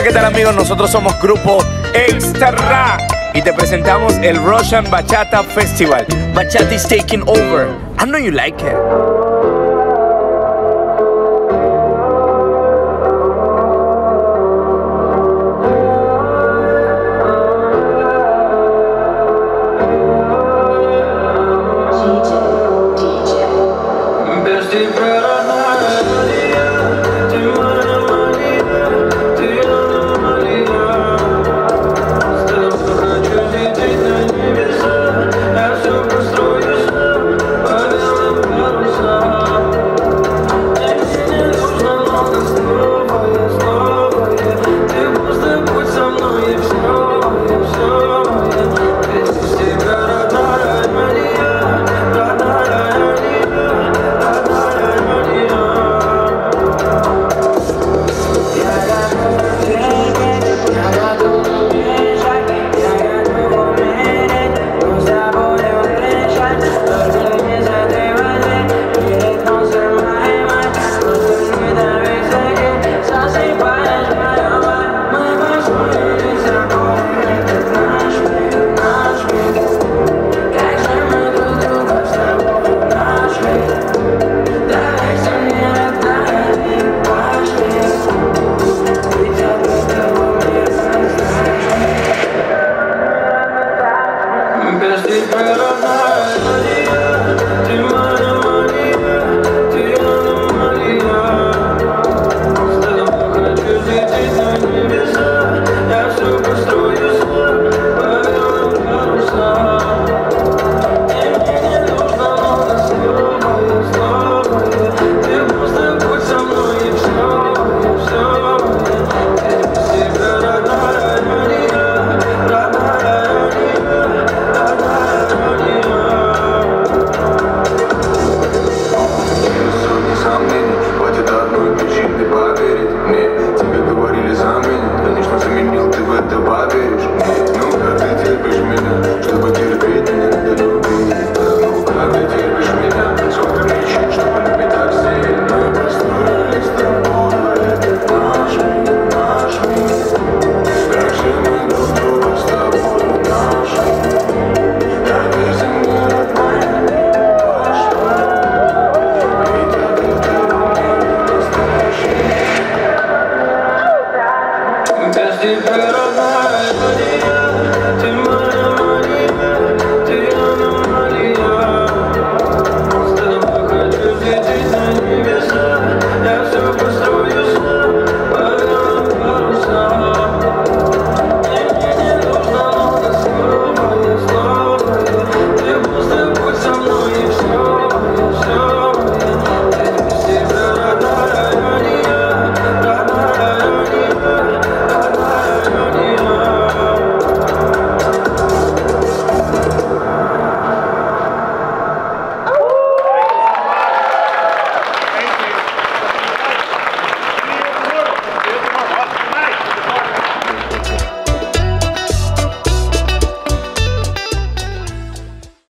Hola, ¿qué tal amigos? Nosotros somos Grupo Extra y te presentamos el Russian Bachata Festival. Bachata is taking over. I know you like it. They better not.